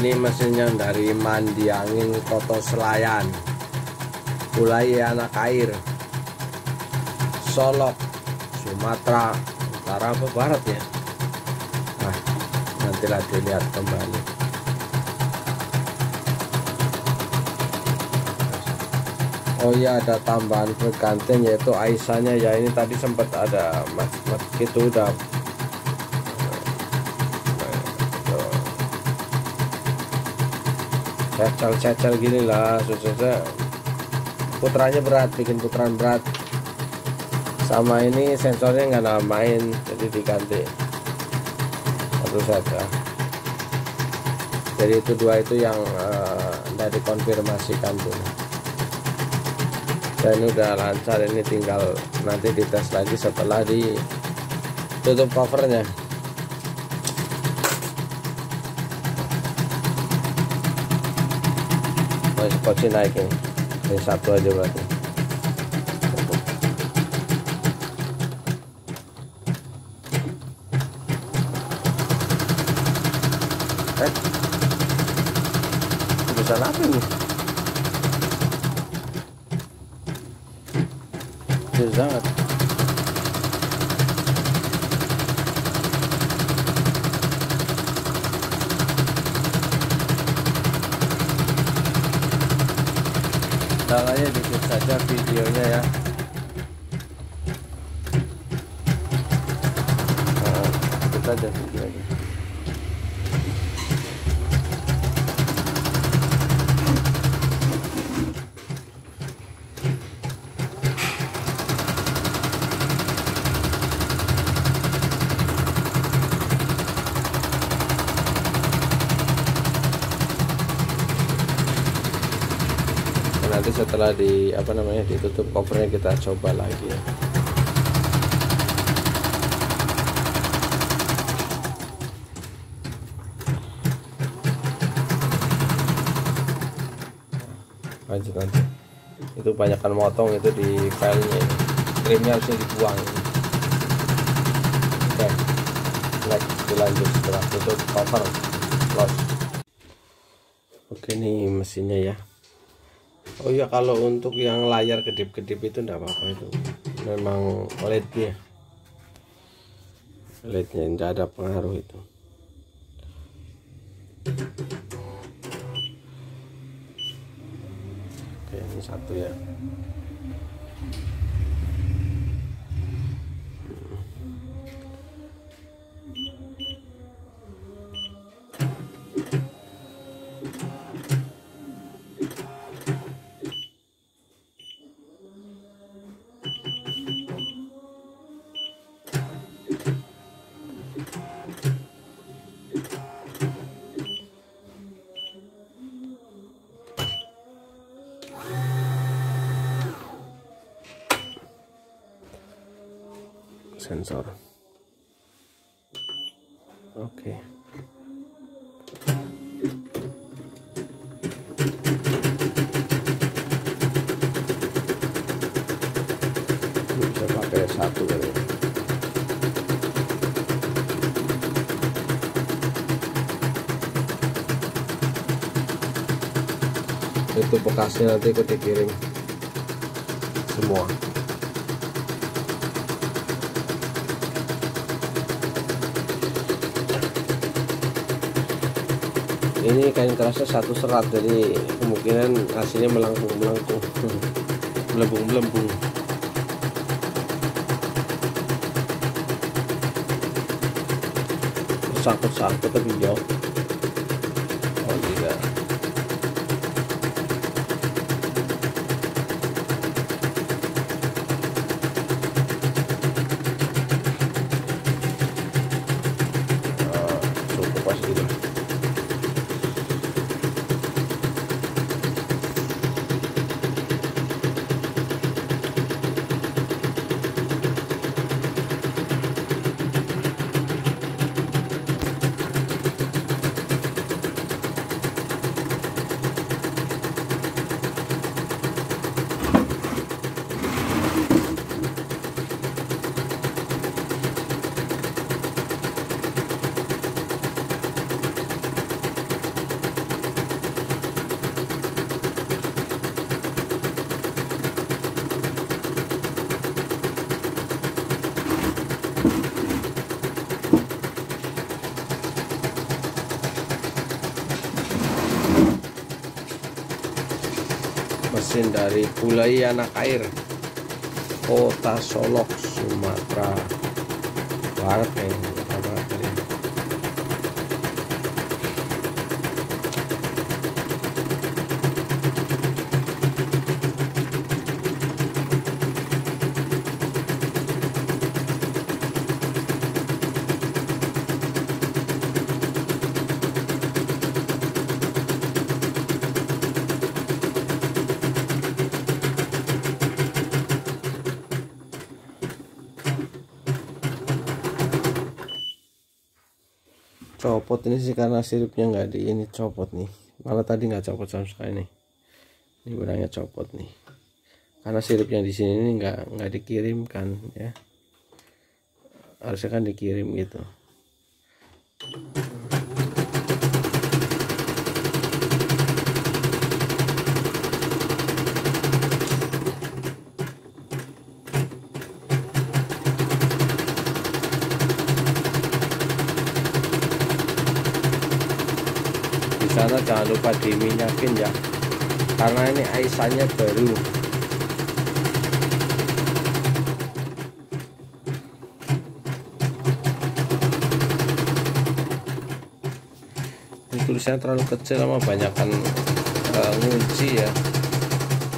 ini mesinnya dari mandi angin Koto Selayan. Mulai anak air. Solok Sumatera Utara apa Barat ya? Nah nantilah dilihat kembali. Oh iya ada tambahan bergantian yaitu Aisyahnya ya ini tadi sempat ada mas, mas itu udah cecel-cecel gini lah susahnya putranya berat bikin putaran berat. Sama ini sensornya nggak nama main jadi diganti. Satu saja jadi itu dua itu yang uh, dari dikonfirmasikan tuh. Dan ini udah lancar ini tinggal nanti dites lagi setelah ditutup covernya masih skoci naik ini ini satu aja berarti eh bisa apa ini kecil banget Dalanya dikit saja videonya ya. Nah, kita aja videonya nanti setelah di apa namanya ditutup covernya kita coba lagi ya. Lanjut lanjut. Itu banyakkan motong itu di filenya. Trimnya harusnya dibuang. Oke. Next dilanjut setelah tutup cover close. Oke ini mesinnya ya Oh iya kalau untuk yang layar kedip-kedip itu enggak apa-apa itu. Memang LED nya LED nya tidak ada pengaruh itu. Oke ini satu ya sensor. Oke. Okay. bisa pakai satu kali. Itu bekasnya nanti ikut dikirim. Semua ini kain kerasnya satu serat jadi kemungkinan hasilnya melengkung melengkung melembung melembung sangkut sangkut tapi jauh oh tidak cukup pas gitu mesin dari Bulai Anak Air Kota Solok Sumatera Barat kayaknya copot ini sih karena siripnya nggak di ini copot nih. Malah tadi nggak copot sama sekali nih. Ini gudangnya copot nih. Karena siripnya di sini ini nggak nggak dikirimkan ya. Harusnya kan dikirim gitu sana jangan lupa diminyakin ya. Karena ini aisannya baru. Ini tulisannya terlalu kecil sama banyakkan uh, ngunci ya.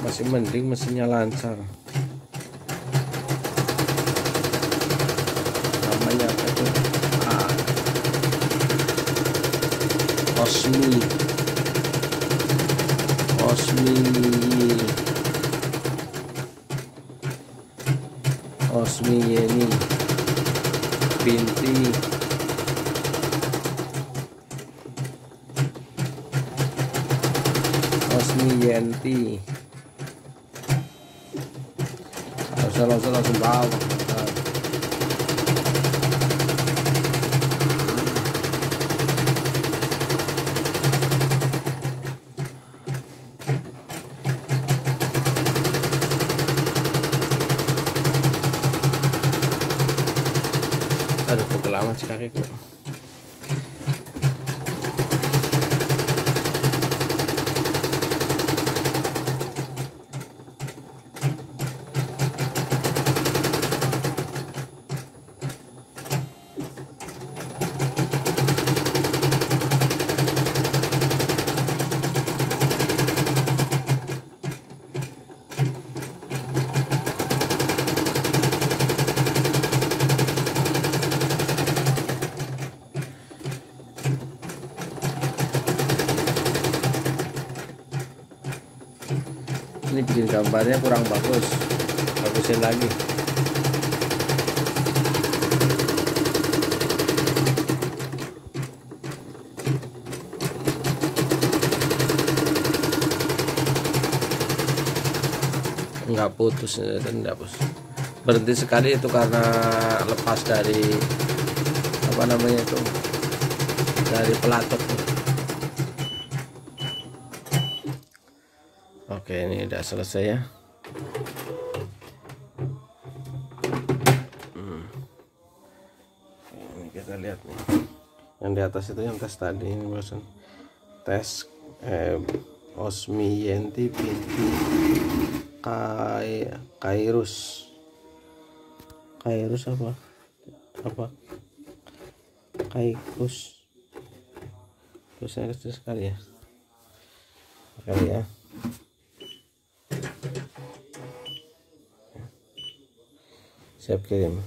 Masih mending mesinnya lancar. Namanya apa Osmi. Osmi. Osmi Yeni. Binti. Osmi Yenti. Harusnya langsung langsung aduh pegel amat sih kakiku ini bikin gambarnya kurang bagus. Bagusin lagi. Nggak putus enggak putus. Berhenti sekali itu karena lepas dari apa namanya itu dari pelatuk oke ini udah selesai ya. Hmm. ini kita lihat nih. Yang di atas itu yang tes tadi ini bosan tes eh, Osmi Yenti binti Kai Kairus Kairus apa apa tulisannya kecil sekali ya. Kali ya siap kirim